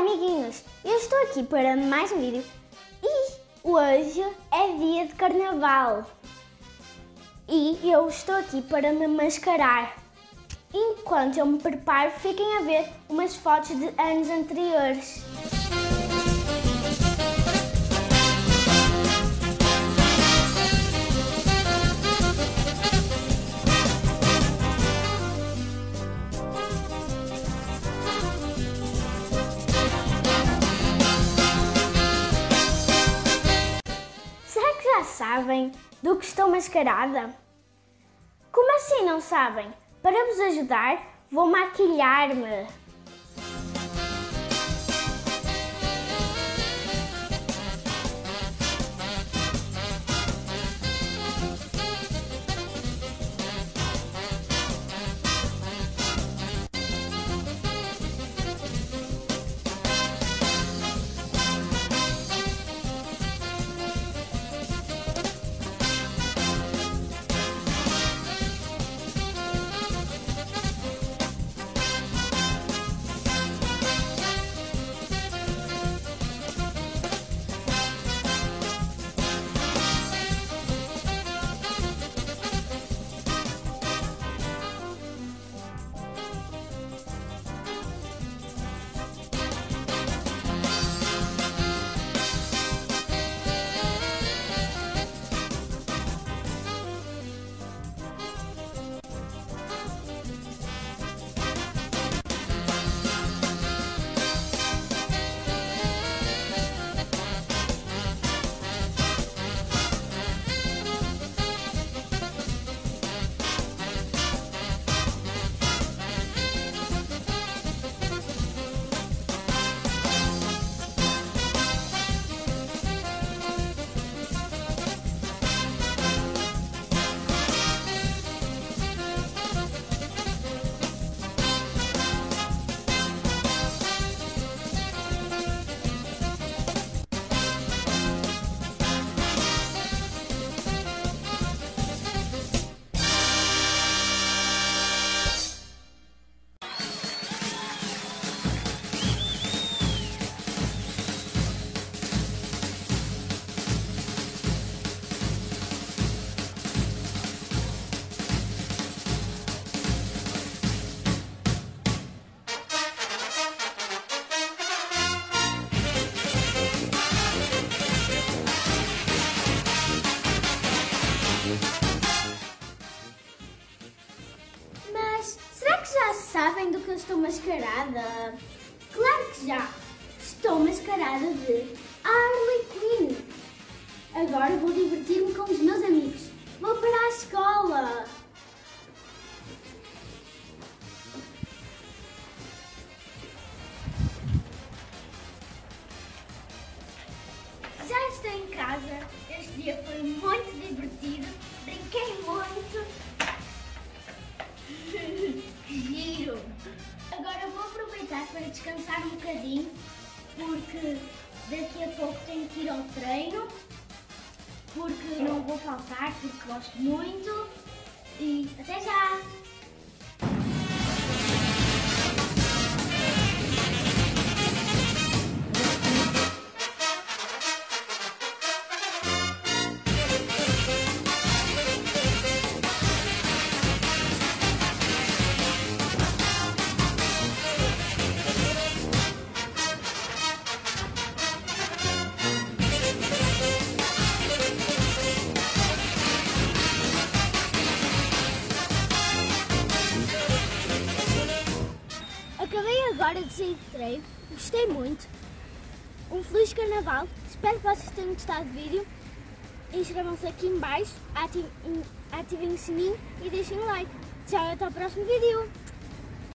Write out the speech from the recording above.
Amiguinhos, eu estou aqui para mais um vídeo e hoje é dia de carnaval e eu estou aqui para me mascarar. Enquanto eu me preparo, fiquem a ver umas fotos de anos anteriores. Sabem do que estou mascarada? Como assim não sabem? Para vos ajudar, vou maquilhar-me. Sabem do que eu estou mascarada? Claro que já! Estou mascarada de Harley Quinn. Agora vou divertir-me com os meus amigos. Vou para a escola. Já estou em casa. Este dia foi muito divertido. Para descansar um bocadinho, porque daqui a pouco tenho que ir ao treino, porque não vou faltar, porque gosto muito. E até já! Agora de sair de treino, gostei muito. Um feliz carnaval, espero que vocês tenham gostado do vídeo. Inscrevam-se aqui em baixo, ativem, ativem o sininho e deixem o like. Tchau, até o próximo vídeo.